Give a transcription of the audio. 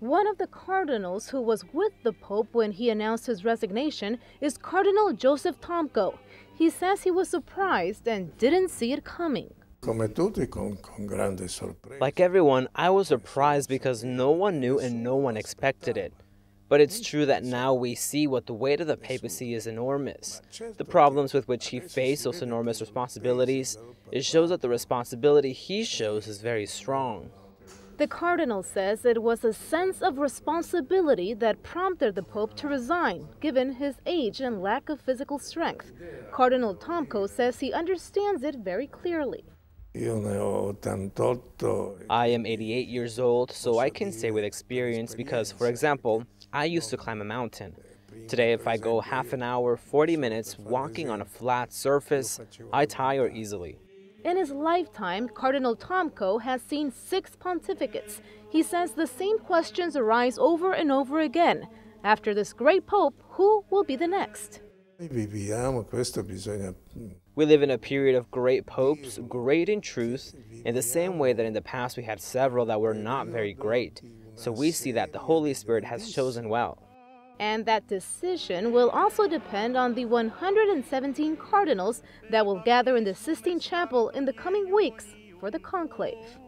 One of the cardinals who was with the Pope when he announced his resignation is Cardinal Jozef Tomko. He says he was surprised and didn't see it coming. Like everyone, I was surprised because no one knew and no one expected it. But it's true that now we see what the weight of the papacy is enormous. The problems with which he faced those enormous responsibilities, it shows that the responsibility he shows is very strong. The cardinal says it was a sense of responsibility that prompted the Pope to resign, given his age and lack of physical strength. Cardinal Tomko says he understands it very clearly. I am 88 years old, so I can say with experience because, for example, I used to climb a mountain. Today, if I go half an hour, 40 minutes walking on a flat surface, I tire easily. In his lifetime, Cardinal Tomko has seen six pontificates. He says the same questions arise over and over again. After this great pope, who will be the next? We live in a period of great popes, great in truth, in the same way that in the past we had several that were not very great. So we see that the Holy Spirit has chosen well. And that decision will also depend on the 117 cardinals that will gather in the Sistine Chapel in the coming weeks for the conclave.